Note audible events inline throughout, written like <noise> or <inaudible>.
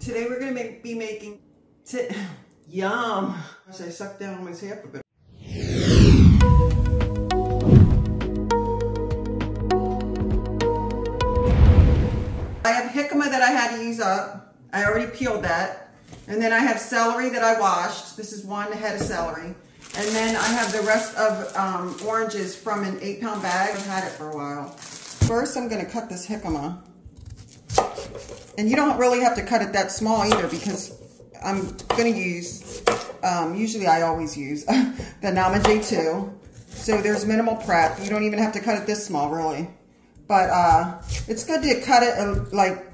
Today we're gonna make, be making, <sighs> yum. As I suck down almost half of it. I have jicama that I had to use up. I already peeled that. And then I have celery that I washed. This is one head of celery. And then I have the rest of um, oranges from an eight pound bag. I've had it for a while. First, I'm gonna cut this jicama. And you don't really have to cut it that small either because I'm gonna use, um, usually I always use <laughs> the Nama J2. So there's minimal prep. You don't even have to cut it this small really. But uh, it's good to cut it uh, like,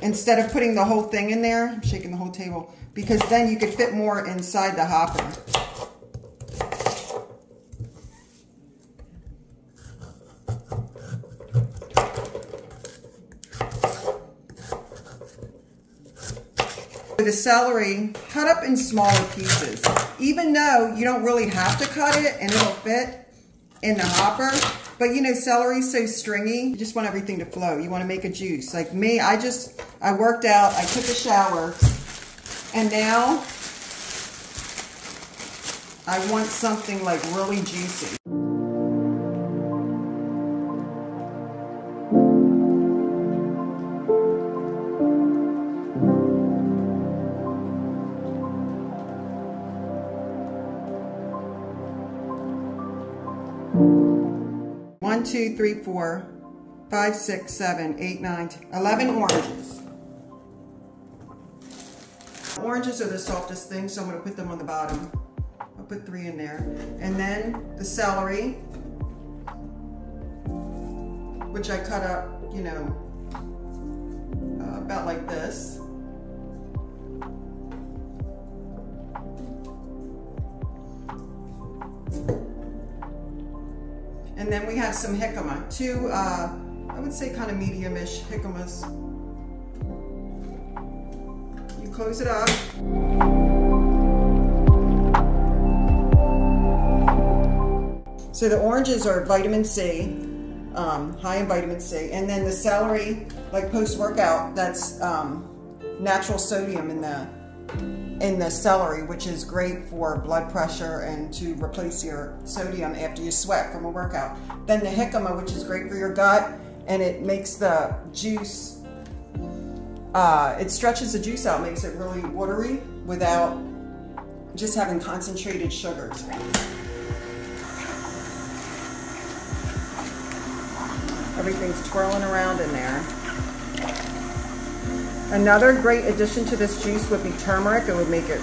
instead of putting the whole thing in there, I'm shaking the whole table, because then you could fit more inside the hopper. The celery, cut up in smaller pieces. Even though you don't really have to cut it and it'll fit in the hopper, but you know, celery's so stringy, you just want everything to flow. You want to make a juice. Like me, I just, I worked out, I took a shower, and now I want something like really juicy. One, two, three, four, five, six, seven, eight, nine, 10, 11 oranges. Oranges are the softest thing, so I'm gonna put them on the bottom. I'll put three in there. And then the celery, which I cut up, you know, uh, about like this. And then we have some jicama, two, uh, I would say kind of medium-ish jicamas. You close it up. So the oranges are vitamin C, um, high in vitamin C. And then the celery, like post-workout, that's um, natural sodium in the in the celery, which is great for blood pressure and to replace your sodium after you sweat from a workout. Then the jicama, which is great for your gut, and it makes the juice, uh, it stretches the juice out, makes it really watery without just having concentrated sugars. Everything's twirling around in there. Another great addition to this juice would be turmeric. It would make it,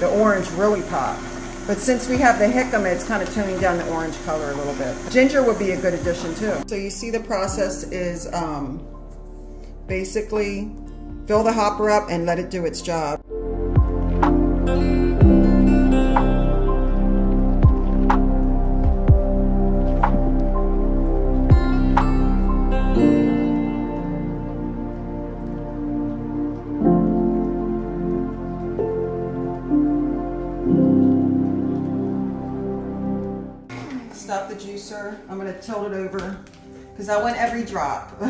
the orange really pop. But since we have the jicama, it's kind of toning down the orange color a little bit. Ginger would be a good addition too. So you see the process is um, basically fill the hopper up and let it do its job. Stop the juicer. I'm gonna tilt it over because I want every drop. <laughs>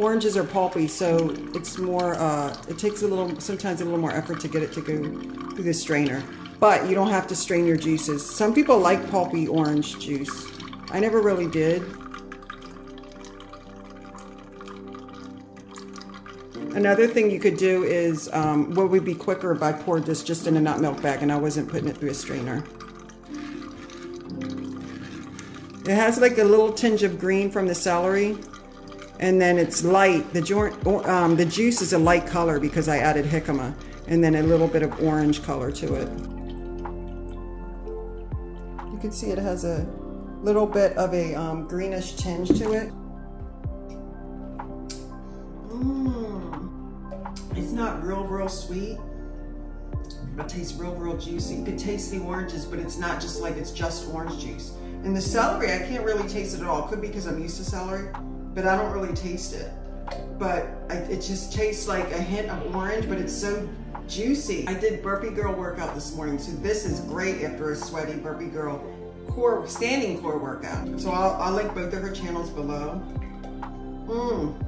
Oranges are pulpy, so it's more, uh, it takes a little, sometimes a little more effort to get it to go through the strainer. But you don't have to strain your juices. Some people like pulpy orange juice. I never really did. Another thing you could do is, um, what would be quicker if I poured this just in a nut milk bag and I wasn't putting it through a strainer. It has like a little tinge of green from the celery and then it's light. The, um, the juice is a light color because I added jicama and then a little bit of orange color to it. You can see it has a little bit of a um, greenish tinge to it. Mmm. It's not real, real sweet, but tastes real, real juicy. You can taste the oranges, but it's not just like it's just orange juice. And the celery, I can't really taste it at all. Could be because I'm used to celery, but I don't really taste it. But I, it just tastes like a hint of orange, but it's so juicy. I did Burpee Girl workout this morning, so this is great after a sweaty Burpee Girl core standing core workout. So I'll, I'll link both of her channels below. Mmm.